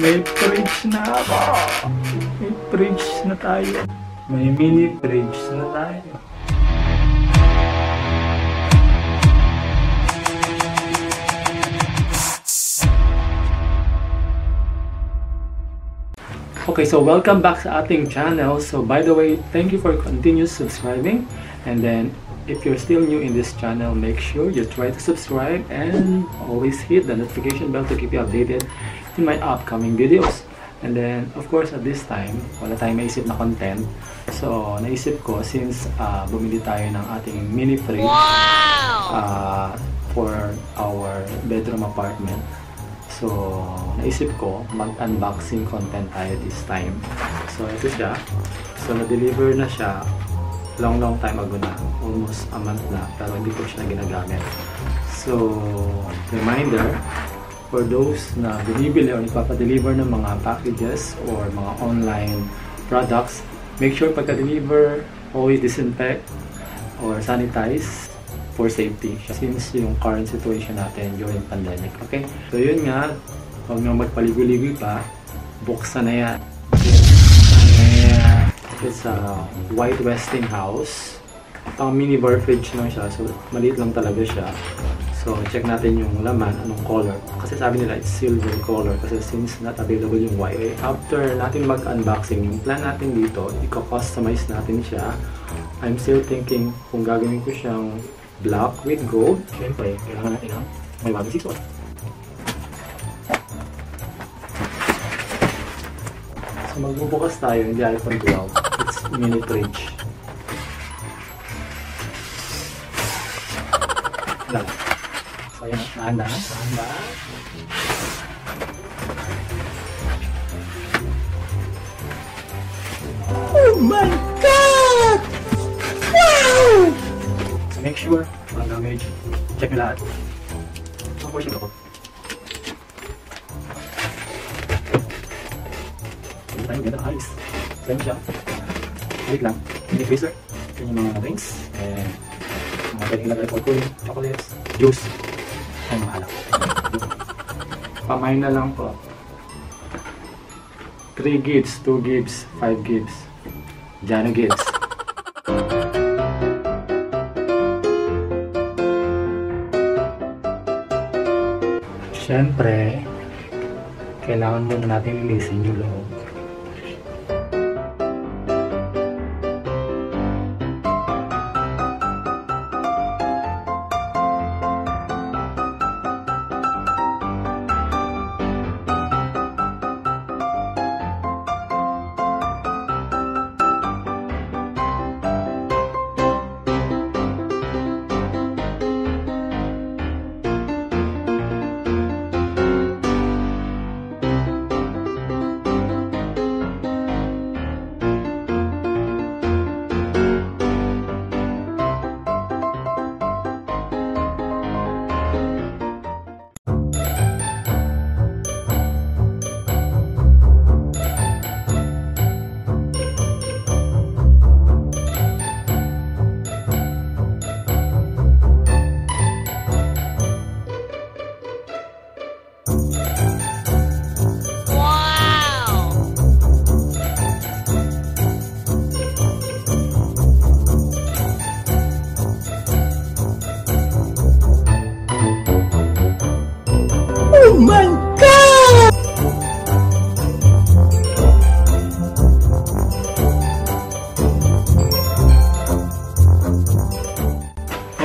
May fridge na ako. May fridge na tayo. May mini fridge na tayo. Okay, so welcome back sa ating channel. So by the way, thank you for continuous subscribing. And then, if you're still new in this channel, make sure you try to subscribe and always hit the notification bell to keep you updated in my upcoming videos. And then, of course, at this time, wala tayong maisip na content. So, naisip ko, since uh, bumili tayo ng ating mini fridge uh, for our bedroom apartment, So, naisip ko, mag-unboxing content tayo this time. So, ito siya. So, na-deliver na siya long long time ago na. Almost a month na. Pero hindi ko siya ginagamit. So, reminder, for those na binibili or nagpapadeliver ng mga packages or mga online products, make sure pagka-deliver, always disinfect or sanitize for safety since yung current situation natin during pandemic. Okay? So yun nga, huwag nga magpaligoy-ligoy pa, buksan na yan. Buksan na yan. It's a white Westinghouse. Pang mini bar fridge lang siya, so maliit lang talaga siya. So check natin yung laman, anong color. Kasi sabi nila it's silver color kasi since not available yung white. Okay, after natin mag-unboxing, yung plan natin dito, i-customize natin siya. I'm still thinking kung gagawin ko siyang black with gold. Siyempre, kailangan natin ng may bagong season. So magbubukas tayo, hindi iPhone 12. Mini fridge. Lang. Yun, nahanda. Nahanda. Oh my God! Wow! So make sure, walang damage. Check nyo lahat. Portion ako. Tayo ganda ayos. Same siya. Wait lang. Mini freezer. Yan yung mga drinks. And mga pwedeng ilagay for cooling, chocolates, juice, ay mga alak. Pamay na lang po. 3 gigs, 2 gigs, 5 gigs. Jano gigs. Siyempre, kailangan muna natin linisin yung loob.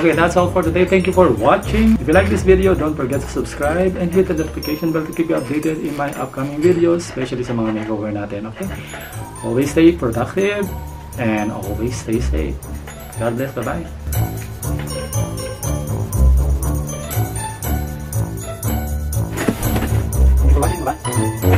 Okay, that's all for today. Thank you for watching. If you like this video, don't forget to subscribe and hit the notification bell to keep you updated in my upcoming videos, especially sa mga makeover natin, okay? Always stay productive and always stay safe. God bless. Bye-bye. Bye.